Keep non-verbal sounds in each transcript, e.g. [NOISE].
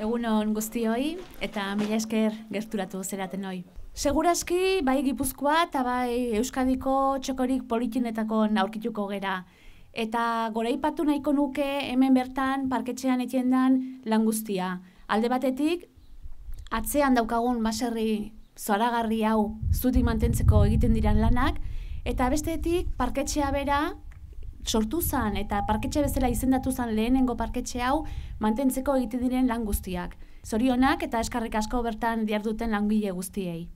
Egunon guztioi eta mila esker gerturatu zeraten hoi. Segurazki, bai Gipuzkoa eta bai Euskadiko txokorik politinetako aurkituko gera. Eta gora ipatu nahiko nuke hemen bertan parketxean etiendan lan guztia. Alde batetik, atzean daukagun baserri zoragarri hau zuti mantentzeko egiten diran lanak, eta bestetik parketxea bera sortu zan eta parketxe bezala izendatu zan lehenengo parketxe hau mantentzeko egite diren lan guztiak. Zorionak eta eskarrik asko bertan diarduten langile guztiei.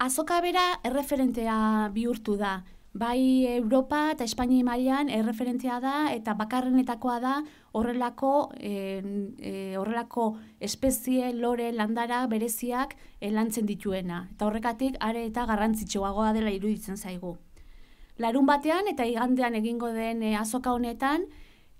Azoka bera erreferentea bihurtu da. Bai Europa eta Espainia mailan erreferentzia da eta bakarrenetakoa da horrelako e, horrelako espezie lore landara bereziak lantzen dituena. Eta horrekatik are eta garrantzitsuagoa dela iruditzen zaigu larun batean eta igandean egingo den e, azoka honetan,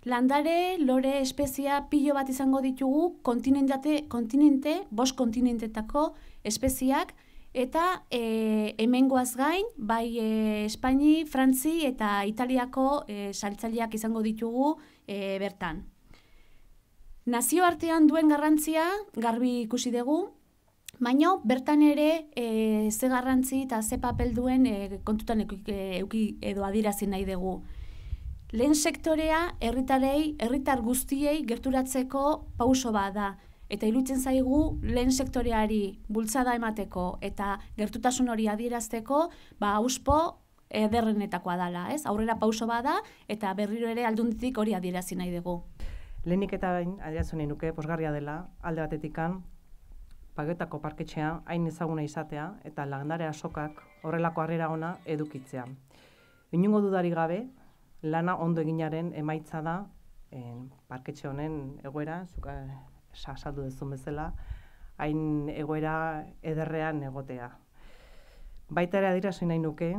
landare, lore, espezia, pilo bat izango ditugu kontinentate, kontinente, bost kontinentetako espeziak, eta e, hemengoaz gain, bai e, Espaini, Frantzi eta Italiako e, saltzaileak izango ditugu e, bertan. Nazioartean duen garrantzia, garbi ikusi dugu, Baina bertan ere e, ze garrantzi eta ze papel duen e, kontutan euki, edo adirazi nahi dugu. Lehen sektorea herritarei, herritar guztiei gerturatzeko pauso bat da. Eta irutzen zaigu lehen sektoreari bultzada emateko eta gertutasun hori adierazteko, ba auspo ederrenetakoa dala, ez? Aurrera pauso bada eta berriro ere aldunditik hori adierazi nahi dugu. Lehenik eta bain, adierazu nuke, posgarria dela, alde batetikan, pagetako parketxea hain ezaguna izatea eta landare asokak horrelako harrera ona edukitzea. Inungo dudari gabe, lana ondo eginaren emaitza da en, parketxe honen egoera, zuka sasaldu duzun bezala, hain egoera ederrean egotea. Baita ere adira nahi nuke,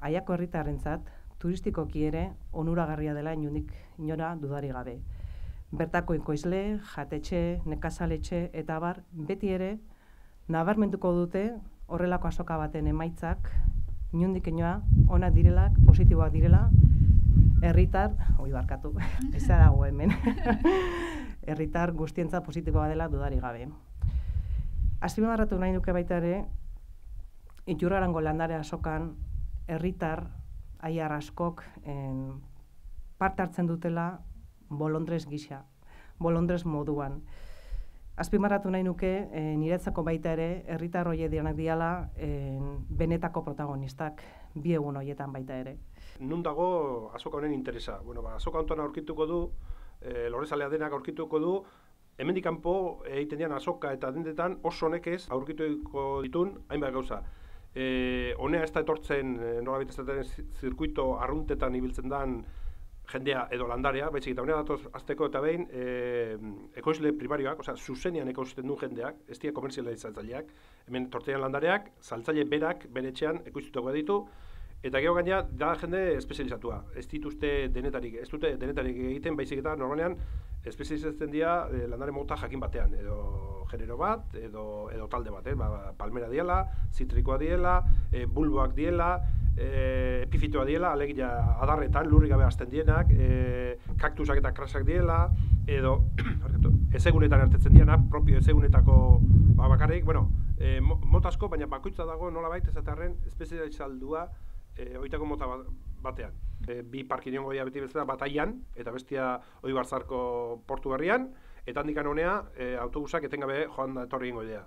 aiako herritarrentzat turistikoki ere onuragarria dela inundik inora dudari gabe bertako ikoizle, jatetxe, nekazaletxe eta bar, beti ere nabarmentuko dute horrelako asoka baten emaitzak. Inundik inoa ona direla, positiboak direla, herritar, oi barkatu, [LAUGHS] ez dago hemen, [LAUGHS] herritar guztientza positiboa dela dudari gabe. Azpimarratu nahi duke baita ere, itxurrarango landare asokan, herritar, aiar askok, en, part hartzen dutela bolondrez gisa, bolondrez moduan. Azpimarratu nahi nuke, e, niretzako baita ere, herritar hori dianak diala, e, benetako protagonistak, bi egun horietan baita ere. Nun dago azoka honen interesa? Bueno, ba, azoka honetan aurkituko du, e, lorezalea denak aurkituko du, hemendik kanpo egiten dian azoka eta dendetan oso honekez aurkituko ditun hainbat gauza. E, honea ez da etortzen, nola zirkuito arruntetan ibiltzen dan jendea edo landarea, baizik eta honea datoz azteko eta behin e, ekoizle primarioak, osea, zuzenian ekoizten du jendeak, ez dira komerziala izatzaileak, hemen tortean landareak, saltzaile berak, bere etxean, ekoiztuko ditu, eta gero gaina, da jende espezializatua, ez dituzte denetarik, ez dute denetarik egiten, baizik eta normalean, espezializatzen dira e, landare mota jakin batean, edo genero bat, edo, edo talde bat, eh? ba, palmera diela, zitrikoa diela, e, bulboak diela, e, epifitoa diela, alegia adarretan, lurri gabe azten dienak, e, kaktusak eta krasak diela, edo [CLEARS THROAT] ezegunetan hartetzen dienak, propio ezegunetako ba, bakarrik, bueno, e, motasko, baina bakoitza dago nola baita ezatarren espezializaldua e, oitako mota batean e, bi parkin jongo dira beti bezala bataian, eta bestia hori barzarko portu berrian, eta handikan honea e, autobusak etengabe joan da etorri ingo dira.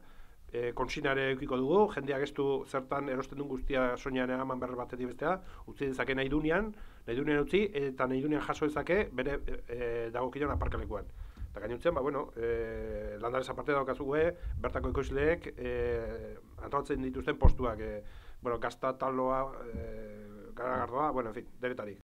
E, konsinare eukiko dugu, jendeak ez du zertan erosten duen guztia soinean eman berre batetik bestea, utzi dezake nahi dunean, nahi dunean utzi, eta nahi dunean jaso dezake bere e, dago kilon aparkalekuan. Eta gainotzen, ba, bueno, e, landarez aparte daukazu bertako ekoizleek e, antolatzen dituzten postuak, e, bueno, gazta taloa, e, garagardoa, bueno, en fin, denetarik.